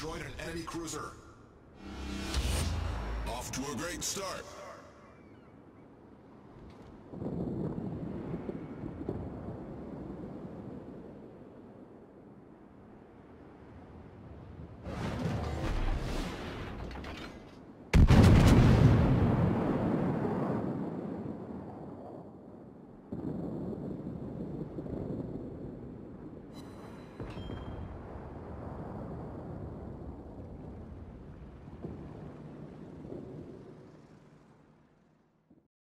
Destroyed an enemy cruiser. Off to a great start.